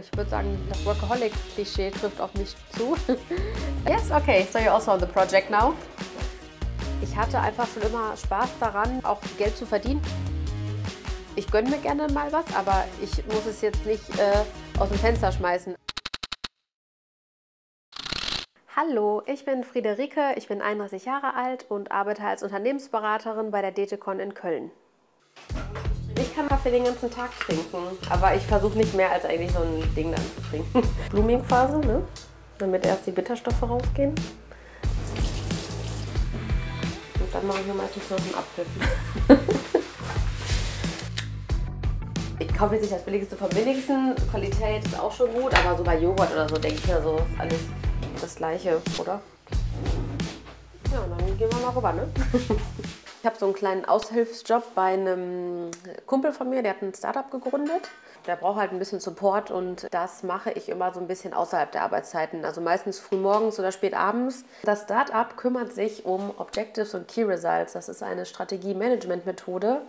Ich würde sagen, das Workaholic-Klischee trifft auf mich zu. yes, okay, so you're also on the project now. Ich hatte einfach schon immer Spaß daran, auch Geld zu verdienen. Ich gönne mir gerne mal was, aber ich muss es jetzt nicht äh, aus dem Fenster schmeißen. Hallo, ich bin Friederike, ich bin 31 Jahre alt und arbeite als Unternehmensberaterin bei der DTCon in Köln. Ich kann Kaffee den ganzen Tag trinken, aber ich versuche nicht mehr als eigentlich so ein Ding dann zu trinken. Blooming-Phase, ne? damit erst die Bitterstoffe rausgehen. Und dann mache ich mir meistens noch einen Apfel. ich kaufe jetzt nicht das Billigste vom Billigsten. Qualität ist auch schon gut, aber so bei Joghurt oder so denke ich ja so, ist alles das Gleiche, oder? Ja, dann gehen wir mal rüber, ne? Ich habe so einen kleinen Aushilfsjob bei einem Kumpel von mir, der hat ein Startup gegründet. Der braucht halt ein bisschen Support und das mache ich immer so ein bisschen außerhalb der Arbeitszeiten, also meistens früh morgens oder spät abends. Das Startup kümmert sich um Objectives und Key Results. Das ist eine Strategie-Management-Methode,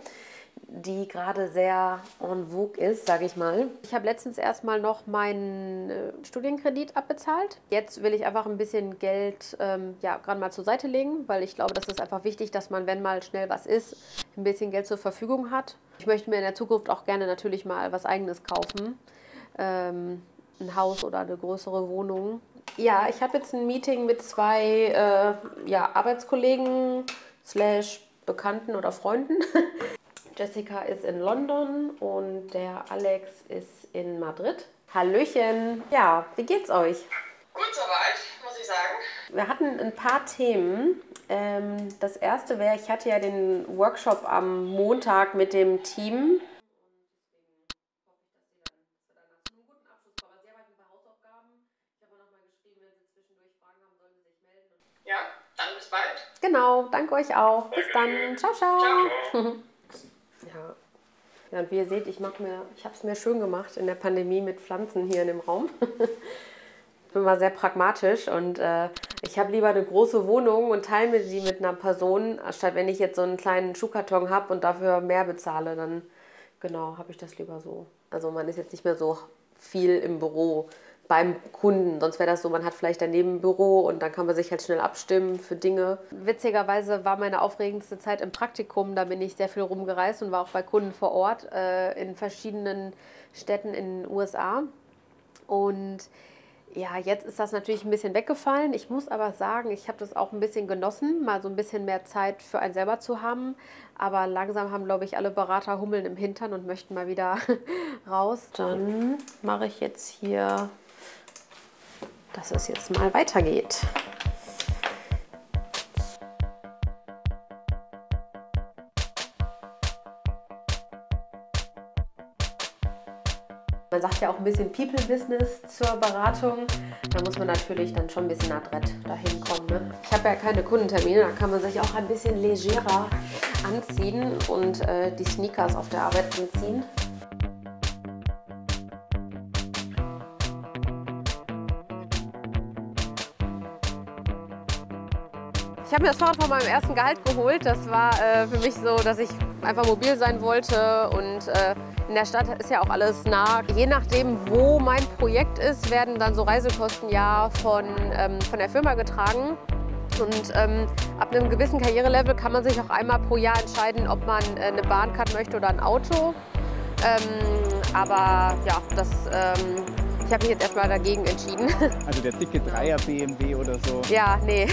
die gerade sehr en vogue ist, sage ich mal. Ich habe letztens erstmal noch meinen äh, Studienkredit abbezahlt. Jetzt will ich einfach ein bisschen Geld ähm, ja, gerade mal zur Seite legen, weil ich glaube, das ist einfach wichtig, dass man, wenn mal schnell was ist, ein bisschen Geld zur Verfügung hat. Ich möchte mir in der Zukunft auch gerne natürlich mal was Eigenes kaufen. Ähm, ein Haus oder eine größere Wohnung. Ja, ich habe jetzt ein Meeting mit zwei äh, ja, Arbeitskollegen slash Bekannten oder Freunden. Jessica ist in London und der Alex ist in Madrid. Hallöchen! Ja, wie geht's euch? Gut soweit, muss ich sagen. Wir hatten ein paar Themen. Ähm, das erste wäre, ich hatte ja den Workshop am Montag mit dem Team. Ja, dann bis bald. Genau, danke euch auch. Bis dann. Ciao, ciao. ciao. Ja. Und wie ihr seht, ich, mir, ich habe es mir schön gemacht in der Pandemie mit Pflanzen hier in dem Raum. ich bin mal sehr pragmatisch und äh, ich habe lieber eine große Wohnung und teile mir die mit einer Person, anstatt wenn ich jetzt so einen kleinen Schuhkarton habe und dafür mehr bezahle, dann genau, habe ich das lieber so. Also man ist jetzt nicht mehr so viel im Büro beim Kunden. Sonst wäre das so, man hat vielleicht daneben ein Büro und dann kann man sich halt schnell abstimmen für Dinge. Witzigerweise war meine aufregendste Zeit im Praktikum. Da bin ich sehr viel rumgereist und war auch bei Kunden vor Ort äh, in verschiedenen Städten in den USA. Und ja, jetzt ist das natürlich ein bisschen weggefallen. Ich muss aber sagen, ich habe das auch ein bisschen genossen, mal so ein bisschen mehr Zeit für einen selber zu haben. Aber langsam haben, glaube ich, alle Berater Hummeln im Hintern und möchten mal wieder raus. Dann mache ich jetzt hier dass es jetzt mal weitergeht. Man sagt ja auch ein bisschen People-Business zur Beratung. Da muss man natürlich dann schon ein bisschen adrett dahin kommen. Ne? Ich habe ja keine Kundentermine, da kann man sich auch ein bisschen legerer anziehen und äh, die Sneakers auf der Arbeit anziehen. Ich habe mir das Fahrrad von meinem ersten Gehalt geholt. Das war äh, für mich so, dass ich einfach mobil sein wollte und äh, in der Stadt ist ja auch alles nah. Je nachdem, wo mein Projekt ist, werden dann so Reisekosten ja von, ähm, von der Firma getragen. Und ähm, ab einem gewissen Karrierelevel kann man sich auch einmal pro Jahr entscheiden, ob man äh, eine Bahncard möchte oder ein Auto. Ähm, aber ja, das ähm, ich habe mich jetzt erstmal dagegen entschieden. Also der dicke Dreier BMW oder so? Ja, nee,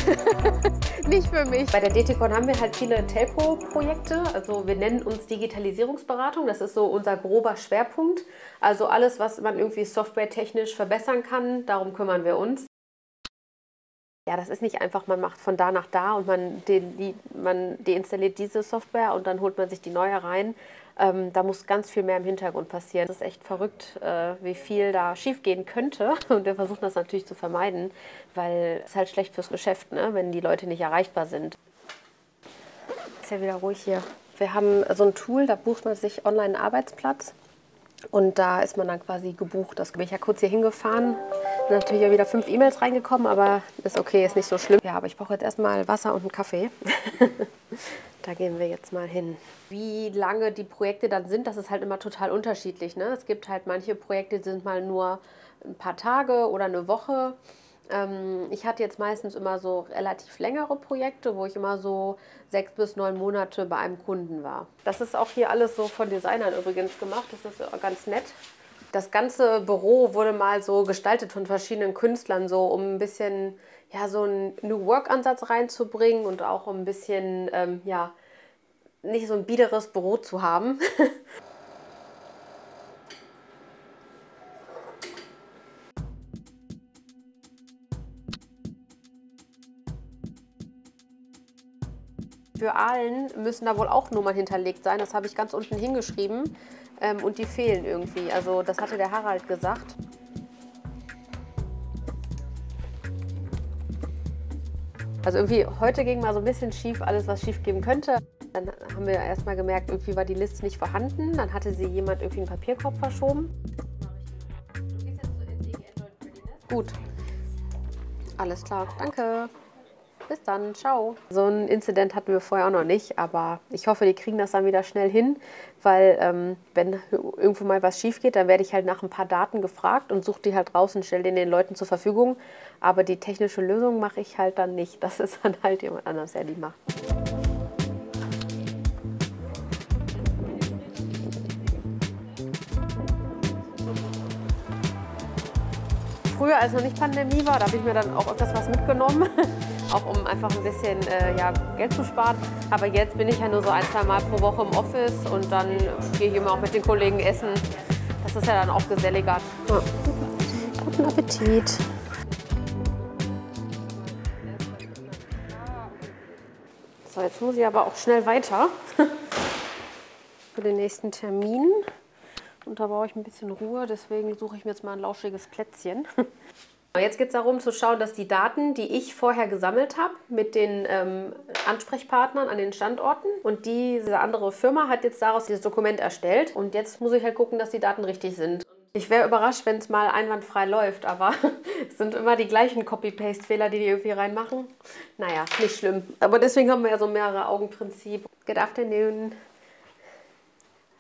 nicht für mich. Bei der DTCon haben wir halt viele Telco-Projekte. Also wir nennen uns Digitalisierungsberatung. Das ist so unser grober Schwerpunkt. Also alles, was man irgendwie softwaretechnisch verbessern kann, darum kümmern wir uns. Ja, das ist nicht einfach, man macht von da nach da und man, de, die, man deinstalliert diese Software und dann holt man sich die neue rein. Ähm, da muss ganz viel mehr im Hintergrund passieren. Das ist echt verrückt, äh, wie viel da schiefgehen könnte. Und wir versuchen das natürlich zu vermeiden, weil es halt schlecht fürs Geschäft, ne? wenn die Leute nicht erreichbar sind. Ist ja wieder ruhig hier. Wir haben so ein Tool, da bucht man sich online einen Arbeitsplatz. Und da ist man dann quasi gebucht. Das bin ich ja kurz hier hingefahren. Sind natürlich auch wieder fünf E-Mails reingekommen, aber ist okay, ist nicht so schlimm. Ja, aber ich brauche jetzt erstmal Wasser und einen Kaffee. Da gehen wir jetzt mal hin. Wie lange die Projekte dann sind, das ist halt immer total unterschiedlich. Ne? Es gibt halt manche Projekte, die sind mal nur ein paar Tage oder eine Woche. Ähm, ich hatte jetzt meistens immer so relativ längere Projekte, wo ich immer so sechs bis neun Monate bei einem Kunden war. Das ist auch hier alles so von Designern übrigens gemacht. Das ist ganz nett. Das ganze Büro wurde mal so gestaltet von verschiedenen Künstlern, so um ein bisschen ja, so einen New Work-Ansatz reinzubringen und auch um ein bisschen, ähm, ja, nicht so ein biederes Büro zu haben. Für allen müssen da wohl auch Nummern hinterlegt sein. Das habe ich ganz unten hingeschrieben. Ähm, und die fehlen irgendwie. Also das hatte der Harald gesagt. Also irgendwie heute ging mal so ein bisschen schief, alles was schief gehen könnte. Dann haben wir erstmal gemerkt, irgendwie war die Liste nicht vorhanden. Dann hatte sie jemand irgendwie einen Papierkorb verschoben. Gut. Alles klar, danke. Bis dann, ciao. So ein Incident hatten wir vorher auch noch nicht, aber ich hoffe, die kriegen das dann wieder schnell hin, weil ähm, wenn irgendwo mal was schief geht, dann werde ich halt nach ein paar Daten gefragt und suche die halt raus und stelle den den Leuten zur Verfügung. Aber die technische Lösung mache ich halt dann nicht. Das ist dann halt jemand anders, der die macht. Früher, als noch nicht Pandemie war, da habe ich mir dann auch öfters was mitgenommen. auch um einfach ein bisschen äh, ja, Geld zu sparen. Aber jetzt bin ich ja nur so ein, zwei Mal pro Woche im Office und dann gehe ich immer auch mit den Kollegen essen. Das ist ja dann auch geselliger. Ja. Guten Appetit. So, jetzt muss ich aber auch schnell weiter für den nächsten Termin. Und da brauche ich ein bisschen Ruhe, deswegen suche ich mir jetzt mal ein lauschiges Plätzchen. Jetzt geht es darum zu schauen, dass die Daten, die ich vorher gesammelt habe mit den ähm, Ansprechpartnern an den Standorten und diese andere Firma hat jetzt daraus dieses Dokument erstellt und jetzt muss ich halt gucken, dass die Daten richtig sind. Ich wäre überrascht, wenn es mal einwandfrei läuft, aber es sind immer die gleichen Copy-Paste-Fehler, die die irgendwie reinmachen. Naja, nicht schlimm. Aber deswegen haben wir ja so mehrere Augenprinzip. Good afternoon.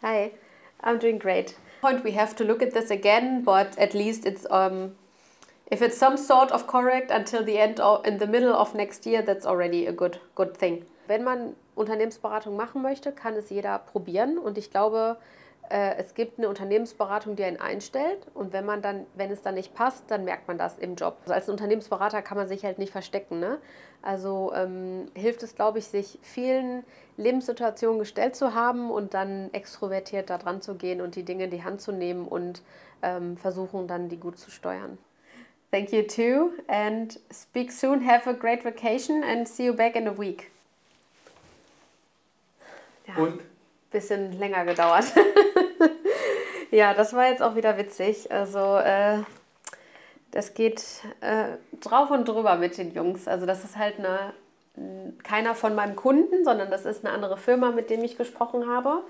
Hi, I'm doing great. Point we have to look at this again, but at least it's um, If it's some sort of correct until the end or in the middle of next year, that's already a good, good thing. Wenn man Unternehmensberatung machen möchte, kann es jeder probieren und ich glaube, es gibt eine Unternehmensberatung, die einen einstellt und wenn man dann, wenn es dann nicht passt, dann merkt man das im Job. Also als Unternehmensberater kann man sich halt nicht verstecken. Ne? Also ähm, hilft es, glaube ich, sich vielen Lebenssituationen gestellt zu haben und dann extrovertiert da dran zu gehen und die Dinge in die Hand zu nehmen und ähm, versuchen dann die gut zu steuern. Thank you too and speak soon. Have a great vacation and see you back in a week. Ja, Und? Bisschen länger gedauert. ja, das war jetzt auch wieder witzig. Also, äh, das geht äh, drauf und drüber mit den Jungs. Also, das ist halt eine, keiner von meinem Kunden, sondern das ist eine andere Firma, mit dem ich gesprochen habe.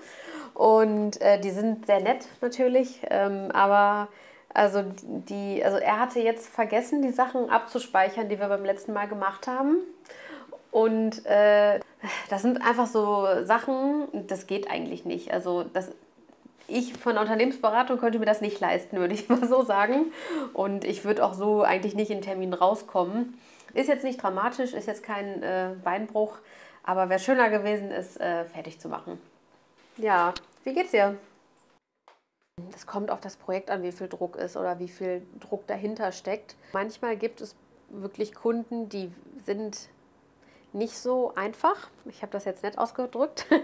Und äh, die sind sehr nett natürlich, ähm, aber also, die, also er hatte jetzt vergessen, die Sachen abzuspeichern, die wir beim letzten Mal gemacht haben. Und äh, das sind einfach so Sachen, das geht eigentlich nicht. Also das, ich von der Unternehmensberatung könnte mir das nicht leisten, würde ich mal so sagen. Und ich würde auch so eigentlich nicht in Termin rauskommen. Ist jetzt nicht dramatisch, ist jetzt kein äh, Beinbruch, aber wäre schöner gewesen, es äh, fertig zu machen. Ja, wie geht's dir? Es kommt auf das Projekt an, wie viel Druck ist oder wie viel Druck dahinter steckt. Manchmal gibt es wirklich Kunden, die sind nicht so einfach. Ich habe das jetzt nett ausgedrückt.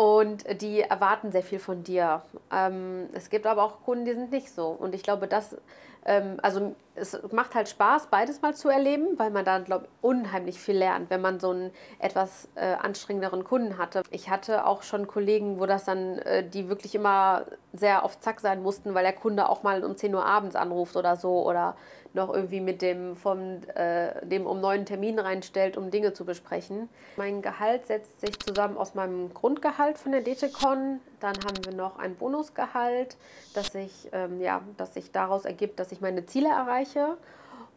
Und die erwarten sehr viel von dir. Ähm, es gibt aber auch Kunden, die sind nicht so. Und ich glaube, das ähm, also es macht halt Spaß, beides mal zu erleben, weil man da, glaube ich, unheimlich viel lernt, wenn man so einen etwas äh, anstrengenderen Kunden hatte. Ich hatte auch schon Kollegen, wo das dann, äh, die wirklich immer sehr auf Zack sein mussten, weil der Kunde auch mal um 10 Uhr abends anruft oder so oder noch irgendwie mit dem vom äh, dem um neuen Termin reinstellt, um Dinge zu besprechen. Mein Gehalt setzt sich zusammen aus meinem Grundgehalt von der DTCon, dann haben wir noch ein Bonusgehalt, das sich, ähm, ja, das sich daraus ergibt, dass ich meine Ziele erreiche.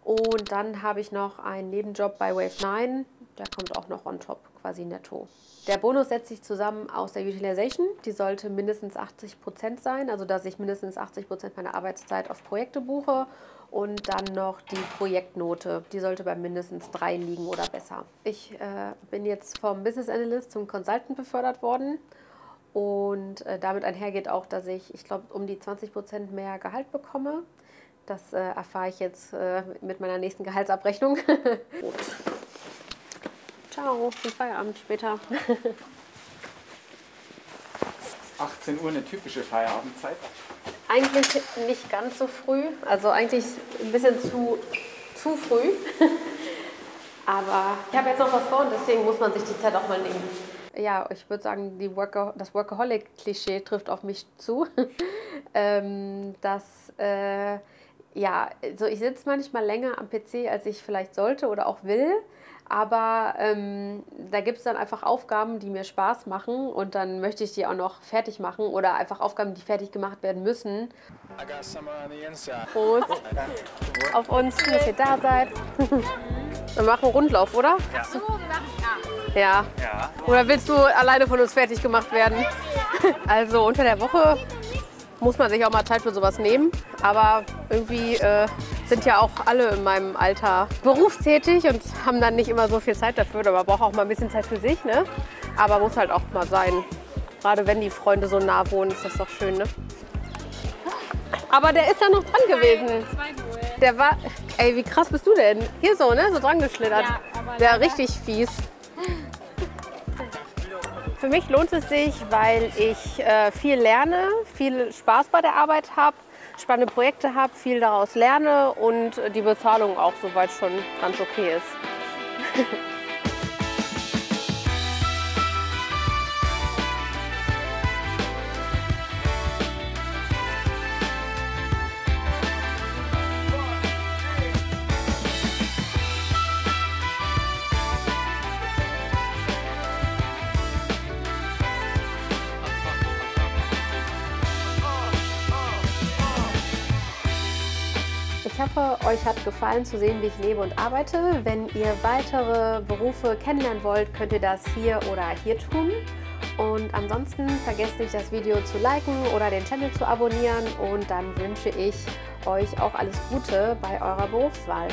Und dann habe ich noch einen Nebenjob bei Wave 9, der kommt auch noch on top quasi netto. Der Bonus setzt sich zusammen aus der Utilization. Die sollte mindestens 80 Prozent sein, also dass ich mindestens 80 Prozent meiner Arbeitszeit auf Projekte buche. Und dann noch die Projektnote. Die sollte bei mindestens drei liegen oder besser. Ich äh, bin jetzt vom Business Analyst zum Consultant befördert worden. Und äh, damit einhergeht auch, dass ich, ich glaube, um die 20 Prozent mehr Gehalt bekomme. Das äh, erfahre ich jetzt äh, mit meiner nächsten Gehaltsabrechnung. Gut. Ciao, schönen Feierabend später. 18 Uhr eine typische Feierabendzeit. Eigentlich nicht ganz so früh, also eigentlich ein bisschen zu, zu früh. Aber ich habe jetzt noch was vor und deswegen muss man sich die Zeit auch mal nehmen. Ja, ich würde sagen, die Worker, das Workaholic-Klischee trifft auf mich zu. ähm, dass, äh, ja, also ich sitze manchmal länger am PC, als ich vielleicht sollte oder auch will. Aber ähm, da gibt es dann einfach Aufgaben, die mir Spaß machen und dann möchte ich die auch noch fertig machen oder einfach Aufgaben, die fertig gemacht werden müssen. Prost auf uns, dass ihr da seid. Wir machen Rundlauf, oder? Ja. Ja. Ja. Oder willst du alleine von uns fertig gemacht werden? Also unter der Woche muss man sich auch mal Zeit für sowas nehmen. Aber irgendwie äh, sind ja auch alle in meinem Alter berufstätig und haben dann nicht immer so viel Zeit dafür. Aber man braucht auch mal ein bisschen Zeit für sich, ne? Aber muss halt auch mal sein. Gerade wenn die Freunde so nah wohnen, ist das doch schön, ne? Aber der ist da noch dran gewesen. Der war. Ey, wie krass bist du denn? Hier so, ne? So dran geschlittert. Ja, aber der richtig fies. Für mich lohnt es sich, weil ich äh, viel lerne, viel Spaß bei der Arbeit habe, spannende Projekte habe, viel daraus lerne und äh, die Bezahlung auch soweit schon ganz okay ist. hoffe, euch hat gefallen zu sehen, wie ich lebe und arbeite. Wenn ihr weitere Berufe kennenlernen wollt, könnt ihr das hier oder hier tun. Und ansonsten vergesst nicht, das Video zu liken oder den Channel zu abonnieren. Und dann wünsche ich euch auch alles Gute bei eurer Berufswahl.